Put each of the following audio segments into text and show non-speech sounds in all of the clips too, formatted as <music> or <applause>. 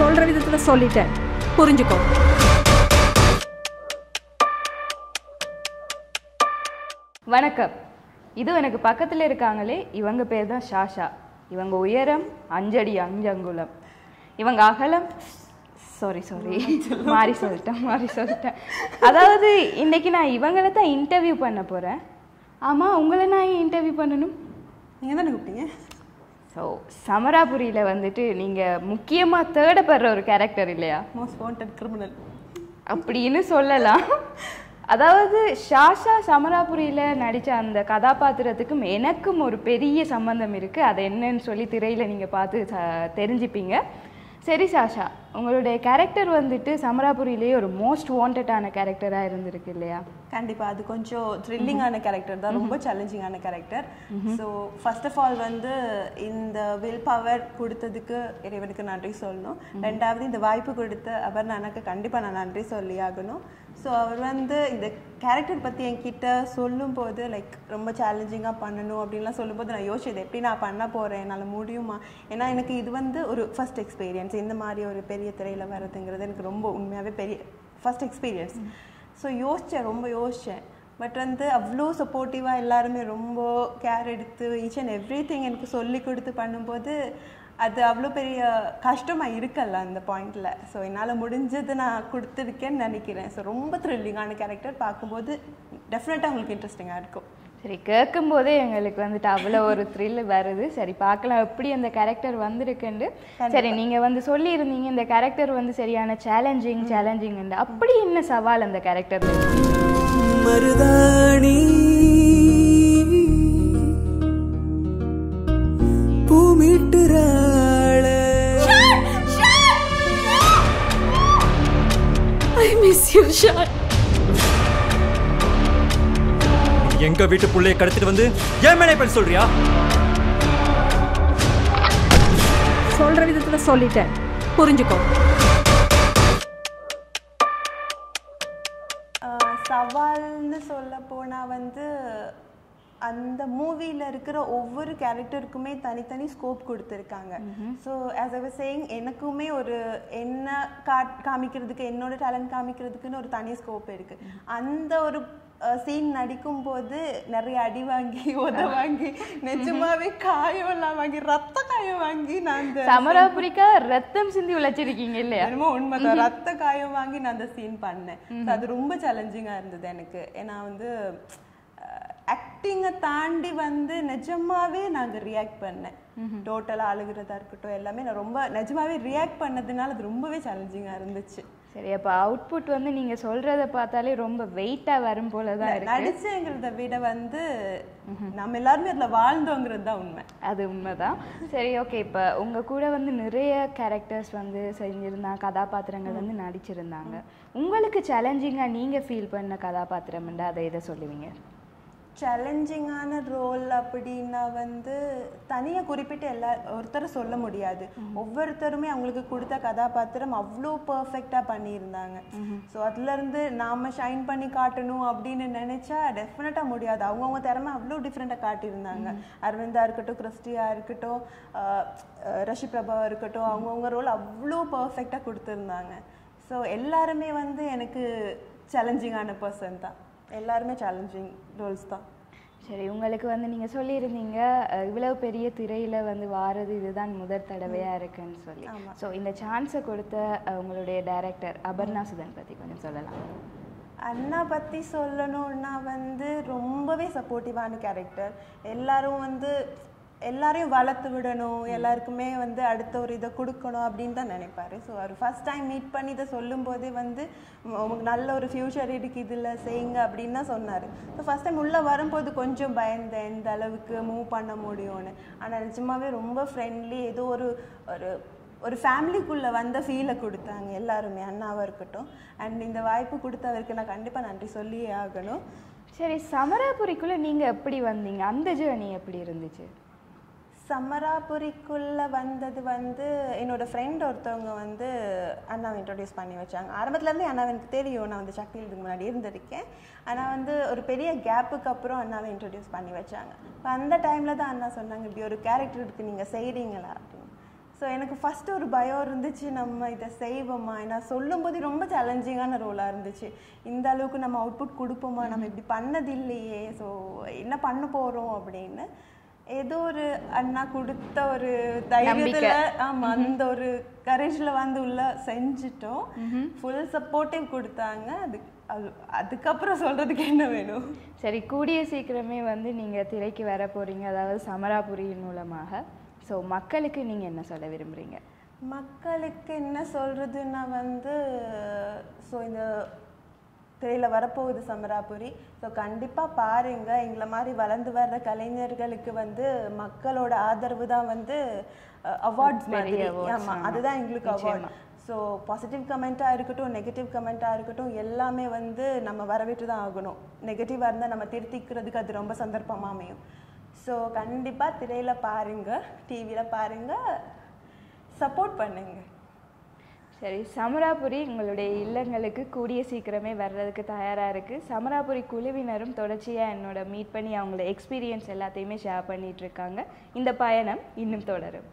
சொல்கிற விதத்தில் சொல்லிட்டேன். புரிஞ்சுக்கோ. வணக்கம். இது எனக்கு பக்கத்தில் இருக்காங்களே இவங்க பேர் தான் ஷாஷா. இவங்க உயரம் அஞ்சடி அஞ்சங்குலம் இவங்க அகலம் சாரி சாரி மாறி சொல்லிட்டேன் மாறி சொல்லிட்டேன். அதாவது இன்னைக்கு நான் இவங்களை தான் இன்டர்வியூ பண்ண போகிறேன் ஆமாம் உங்களை நான் ஏன் இன்டர்வியூ பண்ணணும்? நீங்கள் தானே கூப்பிட்டீங்க? ஸோ சமராபுரியில் வந்துட்டு நீங்கள் முக்கியமாக தேடப்படுற ஒரு கேரக்டர் இல்லையா? மோஸ்ட் வாண்டட் கிரிமினல் அப்படின்னு சொல்லலாம். அதாவது ஷாஷா சமராபுரியில் நடித்த அந்த கதாபாத்திரத்துக்கும் எனக்கும் ஒரு பெரிய சம்பந்தம் இருக்குது அது என்னன்னு சொல்லி திரையில் நீங்கள் பார்த்து ச- தெரிஞ்சுப்பீங்க. சரி சாஷா உங்களுடைய கேரக்டர் வந்துட்டு சமராபுரியிலேயே ஒரு மோஸ்ட் வாண்டடான கேரக்டராக இருந்திருக்கு இல்லையா? கண்டிப்பாக அது கொஞ்சம் த்ரில்லிங்கான கேரக்டர் தான் ரொம்ப சேலஞ்சிங்கான character so first of all வந்து இந்த வில் பவர் கொடுத்ததுக்கு இறைவனுக்கு நன்றி சொல்லணும். ரெண்டாவது இந்த வாய்ப்பு கொடுத்த அவர் எனக்கு கண்டிப்பாக நான் நன்றி சொல்லி ஆகணும் ஸோ அவர் வந்து இந்த கேரக்டர் பற்றி என்கிட்ட சொல்லும்போது லைக் ரொம்ப சேலஞ்சிங்காக பண்ணணும் அப்படின்லாம் சொல்லும்போது நான் யோசிச்சது எப்படி நான் பண்ண போகிறேன் என்னால் முடியுமா? ஏன்னா எனக்கு இது வந்து ஒரு ஃபர்ஸ்ட் எக்ஸ்பீரியன்ஸ் இந்த மாதிரி ஒரு பெரிய திரையில் வர்றதுங்கிறது எனக்கு ரொம்ப உண்மையாகவே பெரிய ஃபர்ஸ்ட் எக்ஸ்பீரியன்ஸ் ஸோ யோசித்தேன் ரொம்ப யோசித்தேன் பட் வந்து அவ்வளோ சப்போர்ட்டிவாக எல்லாருமே ரொம்ப கேர் எடுத்து ஈச் அண்ட் எவ்ரி திங் எனக்கு சொல்லி கொடுத்து பண்ணும்போது அது அவ்வளோ பெரிய கஷ்டமாக இருக்கல்ல அந்த பாயிண்டில் ஸோ என்னால் முடிஞ்சது நான் கொடுத்துருக்கேன்னு நினைக்கிறேன். ஸோ ரொம்ப த்ரில்லிங்கான கேரக்டர் பார்க்கும்போது டெஃபினட்டாக உங்களுக்கு இன்ட்ரெஸ்டிங்காக இருக்கும். சரி கேட்கும் போதே எங்களுக்கு வந்துட்டு அவ்வளோ ஒரு த்ரில் வருது. சரி பார்க்கலாம் எப்படி அந்த கேரக்டர் வந்திருக்குன்னு சரி நீங்கள் வந்து சொல்லியிருந்தீங்க இந்த கேரக்டர் வந்து சரியான சேலஞ்சிங் சேலஞ்சிங் அப்படி என்ன சவால் அந்த கேரக்டர் மருதாணி பூமிட்டுறாள. ஐ மிஸ் யூ எங்க வீட்டு புள்ளைய கடத்திட்டு வந்து ஏன் மேலே பண்ண சொல்றியா? சொல்கிற விதத்தில் சொல்லிட்டேன். புரிஞ்சுக்கோ. ஆஹ் சவால்னு சொல்ல போனால் வந்து அந்த மூவியில் இருக்கிற ஒவ்வொரு கேரக்டருக்குமே தனித்தனி ஸ்கோப் கொடுத்துருக்காங்க. ஸோ ஆஸ் ஐ சேயிங் எனக்குமே ஒரு என்ன காட் காமிக்கிறதுக்கு என்னோட டேலண்ட் காமிக்கிறதுக்குன்னு ஒரு தனி ஸ்கோப் இருக்கு. அந்த ஒரு சீன் நடிக்கும் போது நிறைய அடி வாங்கி <laughs> உத வாங்கி நிஜமாவே காயம் எல்லாம் வாங்கி ரத்த காயம் வாங்கி நான் அந்த சமராபுரிக்கா ரத்தம் சிந்தி உழைச்சிருக்கீங்க இல்லையா? என்னமோ உண்மைதான் ரத்த காயம் வாங்கி நான் அந்த சீன் பண்ணேன். அது ரொம்ப சேலஞ்சிங்கா இருந்தது எனக்கு. ஏன்னா வந்து ஆக்டிங்கை தாண்டி வந்து நிஜமாவே நாங்க ரியாக்ட் பண்ணேன். டோட்டலா அழுகிறதா இருக்கட்டும் எல்லாமே நான் ரொம்ப நிஜமாவே ரியாக்ட் பண்ணதுனால அது ரொம்பவே சேலஞ்சிங்கா இருந்துச்சு. சரி அப்போ அவுட்புட் வந்து நீங்க சொல்றத பார்த்தாலே ரொம்ப வெயிட்டா வரும் போல தான் நடிச்சேங்கிறத விட வந்து நம்ம எல்லாருமே அதுல வாழ்ந்தோங்கிறது தான் உண்மை. அது உண்மைதான். சரி ஓகே இப்போ உங்க கூட வந்து நிறைய கேரக்டர்ஸ் வந்து செஞ்சிருந்தாங்க கதாபாத்திரங்கள் வந்து நடிச்சிருந்தாங்க. உங்களுக்கு சேலஞ்சிங்காக நீங்க ஃபீல் பண்ண கதாபாத்திரம்ண்டா அதை எதை சொல்லுவீங்க? சேலஞ்சிங்கான ரோல் அப்படின்னா வந்து தனியாக குறிப்பிட்டு எல்லா ஒருத்தரை சொல்ல முடியாது. ஒவ்வொருத்தருமே அவங்களுக்கு கொடுத்த கதாபாத்திரம் அவ்வளோ பர்ஃபெக்டாக பண்ணியிருந்தாங்க. ஸோ அதுலேருந்து நாம் ஷைன் பண்ணி காட்டணும் அப்படின்னு நினச்சா டெஃபினட்டாக முடியாது. அவங்கவுங்க திறமை அவ்வளோ டிஃப்ரெண்ட்டாக காட்டியிருந்தாங்க. அரவிந்தா இருக்கட்டும் கிறிஸ்டியா இருக்கட்டும் ரஷி பிரபாவா இருக்கட்டும் அவங்கவுங்க ரோல் அவ்வளோ பர்ஃபெக்டாக கொடுத்துருந்தாங்க. ஸோ எல்லாருமே வந்து எனக்கு சேலஞ்சிங்கான பர்சன் தான். எல்லாருமே சேலஞ்சிங் ரோல்ஸ் தான். சரி உங்களுக்கு வந்து நீங்க சொல்லியிருந்தீங்க இவ்வளவு பெரிய திரையில வந்து வாரது இதுதான் முதல் தடவையா இருக்குன்னு சொல்லி. ஸோ இந்த சான்ஸை கொடுத்த உங்களுடைய டைரக்டர் அபர்ணா சுதன் பத்தி கொஞ்சம் சொல்லலாம். அண்ணா பற்றி சொல்லணும்னா வந்து ரொம்பவே சப்போர்ட்டிவான கேரக்டர் எல்லாரும் வந்து எல்லாரையும் வளர்த்து விடணும் எல்லாருக்குமே வந்து அடுத்த ஒரு இதை கொடுக்கணும் அப்படின்னு தான் நினைப்பாரு. ஸோ அவர் ஃபர்ஸ்ட் டைம் மீட் பண்ணி இதை சொல்லும்போதே வந்து உங்களுக்கு நல்ல ஒரு ஃப்யூச்சர் இருக்கு இதில் செய்யுங்க அப்படின்னு தான் சொன்னார். ஸோ ஃபர்ஸ்ட் டைம் உள்ளே வரும்போது கொஞ்சம் பயந்தேன் இந்த அளவுக்கு மூவ் பண்ண முடியும்னு. ஆனால் நிஜமாவே ரொம்ப ஃப்ரெண்ட்லி ஏதோ ஒரு ஒரு ஒரு ஃபேமிலிக்குள்ளே வந்த ஃபீலை கொடுத்தாங்க எல்லாருமே அண்ணாவாக இருக்கட்டும். அண்ட் இந்த வாய்ப்பு கொடுத்தவருக்கு நான் கண்டிப்பாக நன்றி சொல்லியே ஆகணும். சரி சமராபுரிக்குள்ள நீங்கள் எப்படி வந்தீங்க? அந்த ஜேர்னி எப்படி இருந்துச்சு? சமராபுரிக்குள்ளே வந்தது வந்து என்னோட ஃப்ரெண்ட் ஒருத்தவங்க வந்து அண்ணாவை இன்ட்ரடியூஸ் பண்ணி வச்சாங்க. ஆரம்பத்துலேருந்து அண்ணாவை எனக்கு தெரியும். நான் வந்து சக்தியில் இதுக்கு முன்னாடி இருந்திருக்கேன். ஆனால் வந்து ஒரு பெரிய கேப்புக்கு அப்புறம் அண்ணாவை இன்ட்ரடியூஸ் பண்ணி வச்சாங்க. இப்போ அந்த டைமில் தான் அண்ணா சொன்னாங்க இப்படி ஒரு கேரக்டர் இருக்குது நீங்கள் செய்கிறீங்களா அப்படின்னு. ஸோ எனக்கு ஃபஸ்ட்டு ஒரு பயம் இருந்துச்சு நம்ம இதை செய்வோமா? நான் சொல்லும்போது ரொம்ப சேலஞ்சிங்கான ரோலாக இருந்துச்சு. இந்த அளவுக்கு நம்ம அவுட்புட் கொடுப்போமா? நம்ம இப்படி பண்ணது இல்லையே. ஸோ என்ன பண்ண போகிறோம் அப்படின்னு. ஏதோ ஒரு அண்ணா கொடுத்த ஒரு தைரியத்துல ஆமா அந்த ஒரு கரேஜ்ல வந்து உள்ள செஞ்சுட்டோம். ஃபுல் சப்போர்ட்டிவ் கொடுத்தாங்க. அது அது- அதுக்கப்புறம் சொல்றதுக்கு என்ன வேணும்? சரி கூடிய சீக்கிரமே வந்து நீங்கள் திரைக்கு வர போகிறீங்க அதாவது சமராபுரியின் மூலமாக. ஸோ மக்களுக்கு நீங்கள் என்ன சொல்ல விரும்புகிறீங்க மக்களுக்கு என்ன சொல்றதுன்னா வந்து ஸோ இந்த திரையில வரப்போகுது சமராபுரி. ஸோ கண்டிப்பா பாருங்க. எங்களை மாதிரி வளர்ந்து வர்ற கலைஞர்களுக்கு வந்து மக்களோட ஆதரவு தான் வந்து அவார்ட்ஸ் மாதிரி பெரிய awards, ஆமா ஆமா. அதுதான் எங்களுக்கு அவார்ட் ஸோ பாசிட்டிவ் கமெண்ட்டாக இருக்கட்டும் நெகட்டிவ் கமெண்ட்டாக இருக்கட்டும் எல்லாமே வந்து நம்ம வரவேற்று தான் ஆகணும். நெகட்டிவாக இருந்தால் நம்ம திருத்திக்கிறதுக்கு அது ரொம்ப சந்தர்ப்பமாக அமையும். ஸோ கண்டிப்பாக திரையில் பாருங்க டிவியில் பாருங்க சப்போர்ட் பண்ணுங்க. சரி சமராபுரி உங்களுடைய இல்லங்களுக்கு கூடிய சீக்கிரமே வர்றதுக்கு தயாராக இருக்குது சமராபுரி குழுவினரும் தொடர்ச்சியாக என்னோட மீட் பண்ணி அவங்களோட எக்ஸ்பீரியன்ஸ் எல்லாத்தையுமே ஷேர் பண்ணிட்டு இருக்காங்க. இந்த பயணம் இன்னும் தொடரும்.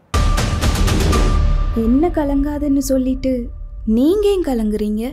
என்ன கலங்காதுன்னு சொல்லிட்டு நீங்கள் ஏன் கலங்குறீங்க?